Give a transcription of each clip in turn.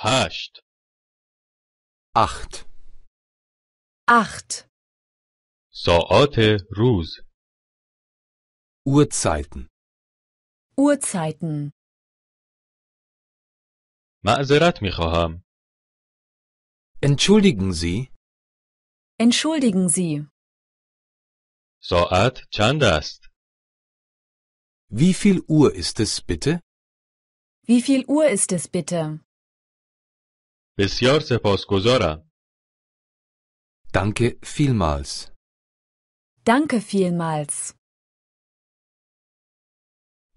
هشت acht, acht, ساعات روز Uhrzeiten. Uhrzeiten. معذرت می خواهم. Entschuldigen Sie, Entschuldigen Sie, ساعت چند است؟ wie viel Uhr ist es bitte? wie viel Uhr ist es bitte? بسیار سپاسگزارم. Danke vielmals. Danke vielmals.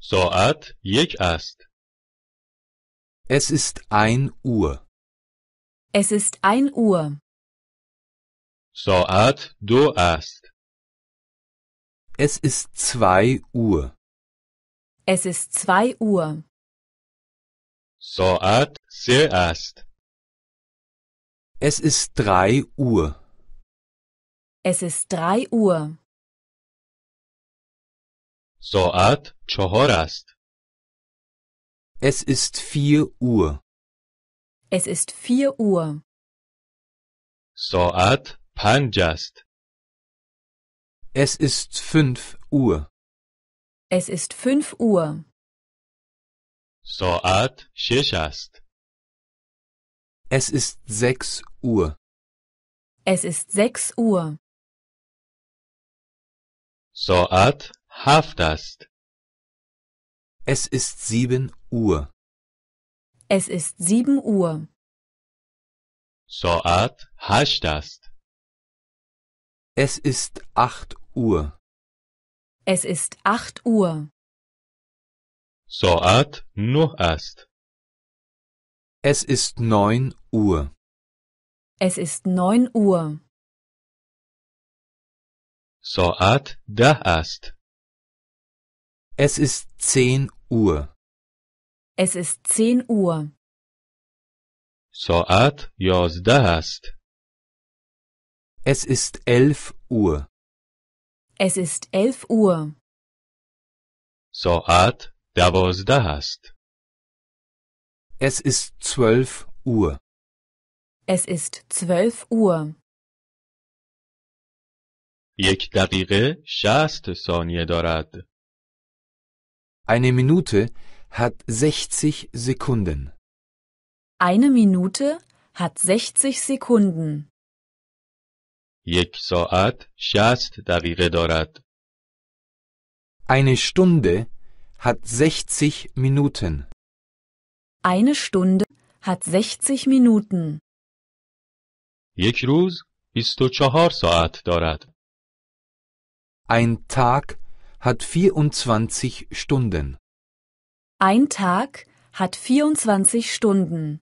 ساعت یک است. Es ist ein Uhr. Es ist ein Uhr. ساعت دو است. Es ist zwei Uhr. Es ist zwei Uhr. ساعت سه است. Es ist drei Uhr. Es ist drei Uhr. ساعت چهار است. Es ist vier Uhr. Es ist vier Uhr. ساعت پنج است. Es ist fünf Uhr. Es ist fünf Uhr. ساعت شش است. Es ist sechs Uhr. Es ist sechs Uhr. ساعت هفت است. Es ist sieben Uhr. Es ist sieben Uhr. ساعت هشت است. Es ist acht Uhr. Es ist acht Uhr. ساعت نه است. Es ist neun Uhr. Es ist neun Uhr. ساعت ده است. Es ist zehn Uhr. Es ist zehn Uhr. ساعت یازده است. Es ist elf Uhr. Es ist elf Uhr. ساعت دوازده است. Es ist zwölf Uhr. Es ist zwölf Uhr. یک دقیقه شست ثانیه دارد. Eine Minute hat 60 Sekunden. Eine Minute hat 60 Sekunden. یک ساعت شست دقیقه دارد. Eine Stunde hat 60 Minuten. Eine Stunde hat 60 Minuten. یک روز 24 ساعت دارد. Ein Tag hat 24 Stunden. Ein Tag hat 24 Stunden.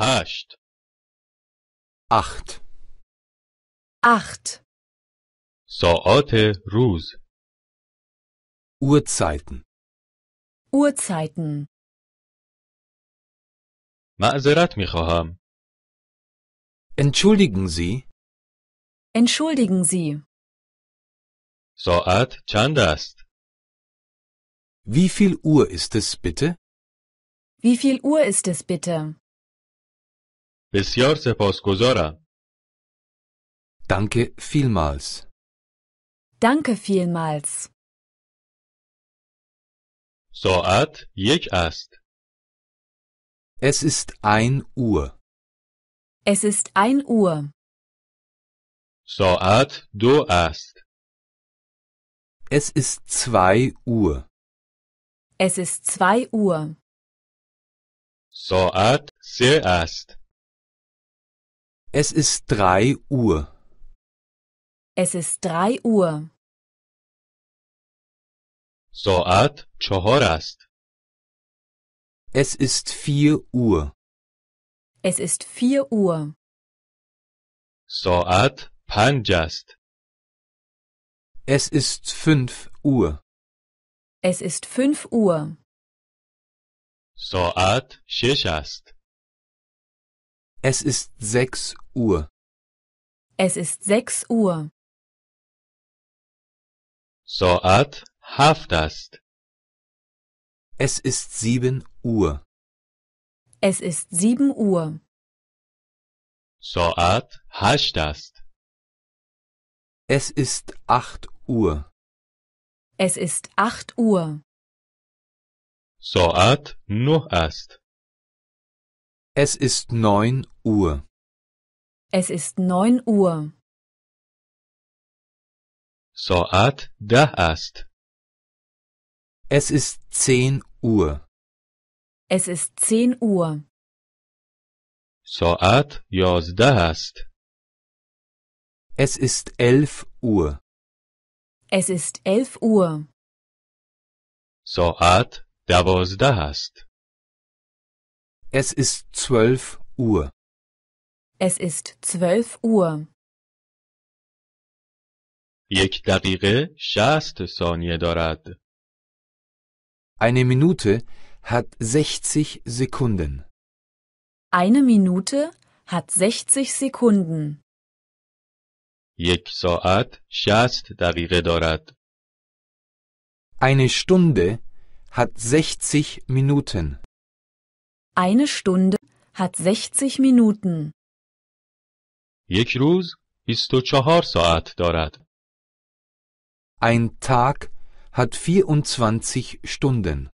هشت Acht. Acht. ساعات روز Uhrzeiten. Uhrzeiten. معذرت می خواهم. Entschuldigen Sie, Entschuldigen Sie, ساعت چند است؟ wie viel Uhr ist es bitte? wie viel Uhr ist es bitte? بسیار سپاسگزارم. Danke vielmals. Danke vielmals. ساعت یک است. Es ist ein Uhr. Es ist ein Uhr. ساعت دو است. Es ist zwei Uhr. Es ist zwei Uhr. ساعت سه است. Es ist drei Uhr. Es ist drei Uhr. ساعت چهار است. Es ist vier Uhr. Es ist vier Uhr. ساعت پنج است. Es ist fünf Uhr. Es ist fünf Uhr. ساعت شش است. Es ist sechs Uhr. Es ist sechs Uhr. ساعت هفت است. Es ist sieben Uhr. Es ist sieben Uhr. ساعت هشت است. Es ist acht Uhr. Es ist acht Uhr. ساعت نه است. Es ist neun Uhr. Es ist neun Uhr. ساعت ده است. Es ist zehn Uhr. Es ist zehn Uhr. ساعت یازده است. Es ist elf Uhr. Es ist elf Uhr. ساعت دوازده است. Es ist zwölf Uhr. Es ist zwölf Uhr. یک دقیقه شست ثانیه دارد. Eine Minute hat 60 Sekunden. Eine Minute hat 60 Sekunden. یک ساعت شست دقیقه دارد. Eine Stunde hat 60 Minuten. Eine Stunde hat 60 Minuten. یک روز 24 ساعت دارد. Ein Tag hat 24 Stunden.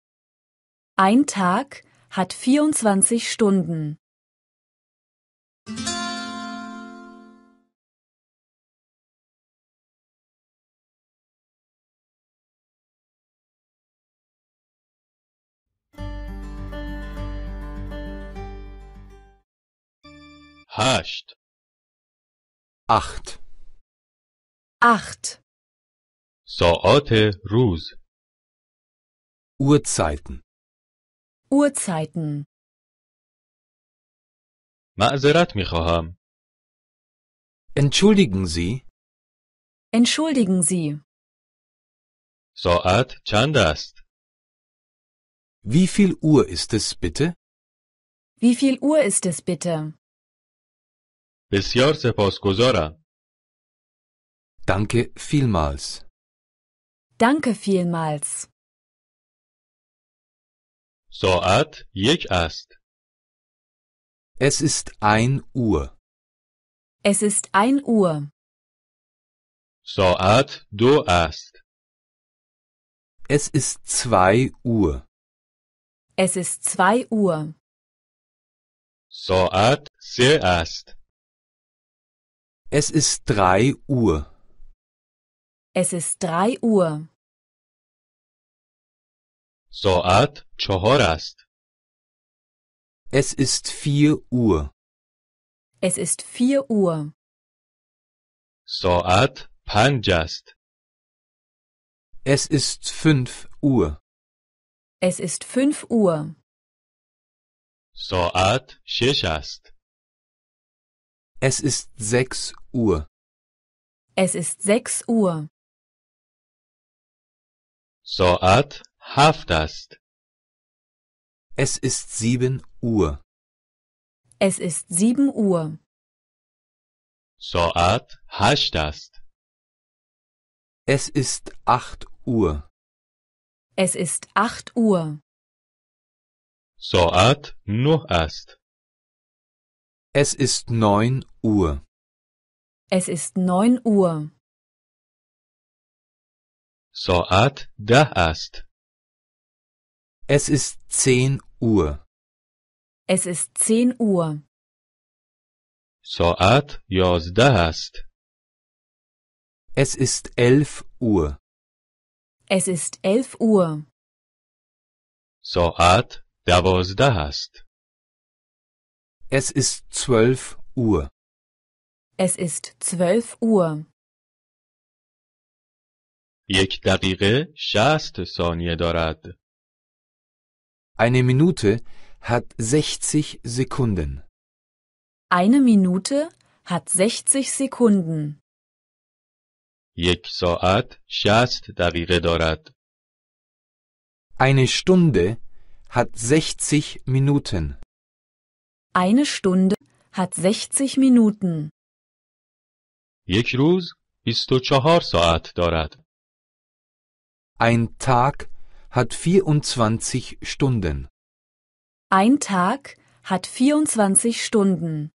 Ein Tag hat 24 Stunden. هشت Acht. Acht. ساعات روز Uhrzeiten. Uhrzeiten. معذرت می خواهم. Entschuldigen Sie, Entschuldigen Sie. ساعت چند است؟ wie viel Uhr ist es bitte? Wie viel Uhr ist es bitte? بسیار سپاسگزارم. Danke vielmals. Danke vielmals. ساعت یک است. Es ist ein Uhr. Es ist ein Uhr. ساعت دو است. Es ist zwei Uhr. Es ist zwei Uhr. ساعت سه است. Es ist drei Uhr. Es ist drei Uhr. ساعت چهار است. Es ist vier Uhr. Es ist vier Uhr. ساعت پنج است. Es ist fünf Uhr. Es ist fünf Uhr. ساعت شش است. Es ist sechs Uhr. Es ist sechs Uhr. ساعت هفت است. Es ist sieben Uhr. Es ist sieben Uhr. ساعت هشت است. Es ist acht Uhr. Es ist acht Uhr. ساعت نه است. Es ist neun Uhr. Es ist neun Uhr. ساعت ده است. Es ist zehn Uhr. Es ist zehn Uhr. ساعت یازده است. Es ist elf Uhr. Es ist elf Uhr. ساعت دوازده است. Es ist zwölf Uhr. Es ist zwölf Uhr. یک دقیقه شست ثانیه دارد. Eine Minute hat 60 Sekunden. Eine Minute hat 60 Sekunden. یک ساعت شست دقیقه دارد. Eine Stunde hat 60 Minuten. Eine Stunde hat 60 Minuten. یک روز 24 ساعت دارد. Ein Tag hat 24 Stunden. Ein Tag hat 24 Stunden.